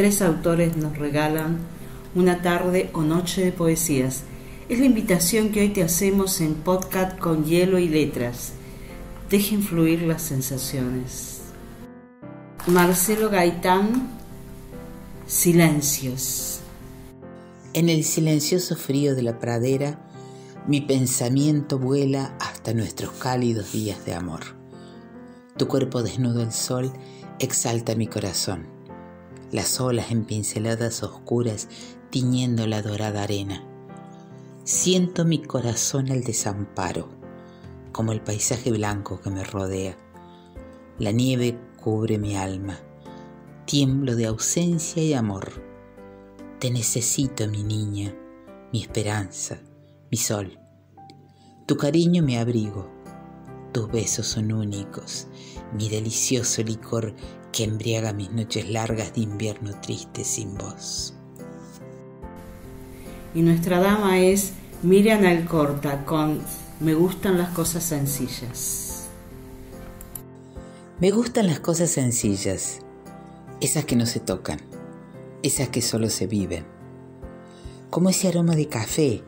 tres autores nos regalan una tarde o noche de poesías. Es la invitación que hoy te hacemos en podcast con hielo y letras. Dejen fluir las sensaciones. Marcelo Gaitán, Silencios. En el silencioso frío de la pradera, mi pensamiento vuela hasta nuestros cálidos días de amor. Tu cuerpo desnudo al sol exalta mi corazón. Las olas en pinceladas oscuras tiñendo la dorada arena. Siento mi corazón al desamparo, como el paisaje blanco que me rodea. La nieve cubre mi alma. Tiemblo de ausencia y amor. Te necesito, mi niña, mi esperanza, mi sol. Tu cariño me abrigo. Tus besos son únicos, mi delicioso licor que embriaga mis noches largas de invierno triste sin voz. Y nuestra dama es Miriam Alcorta con Me gustan las cosas sencillas. Me gustan las cosas sencillas, esas que no se tocan, esas que solo se viven. Como ese aroma de café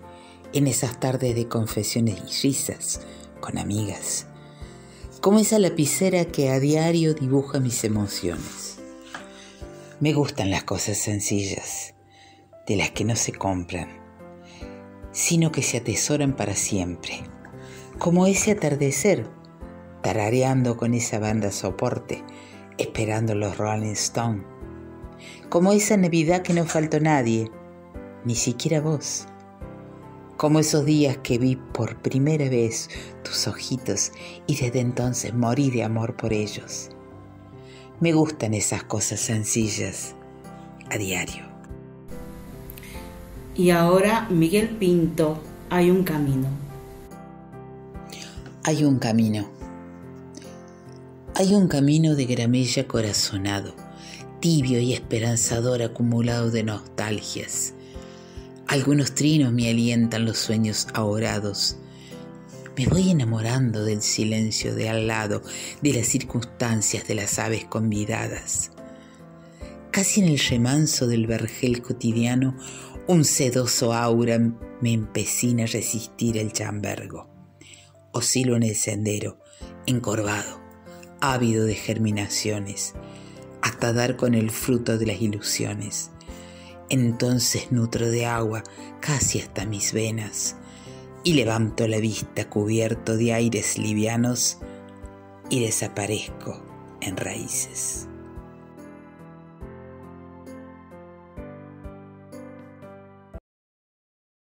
en esas tardes de confesiones y risas con amigas. Como esa lapicera que a diario dibuja mis emociones. Me gustan las cosas sencillas, de las que no se compran, sino que se atesoran para siempre. Como ese atardecer, tarareando con esa banda soporte, esperando los Rolling Stones. Como esa Navidad que no faltó nadie, ni siquiera vos como esos días que vi por primera vez tus ojitos y desde entonces morí de amor por ellos. Me gustan esas cosas sencillas a diario. Y ahora, Miguel Pinto, hay un camino. Hay un camino. Hay un camino de gramilla corazonado, tibio y esperanzador acumulado de nostalgias algunos trinos me alientan los sueños ahorados. Me voy enamorando del silencio de al lado, de las circunstancias de las aves convidadas. Casi en el remanso del vergel cotidiano, un sedoso aura me empecina a resistir el chambergo. Oscilo en el sendero, encorvado, ávido de germinaciones, hasta dar con el fruto de las ilusiones. Entonces nutro de agua casi hasta mis venas y levanto la vista cubierto de aires livianos y desaparezco en raíces.